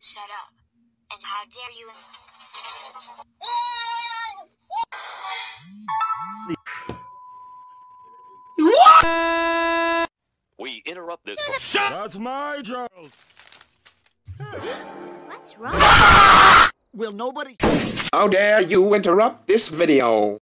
Shut up. And how dare you? What? We interrupt this. Shut That's my job. What's wrong? Will nobody... How dare you interrupt this video?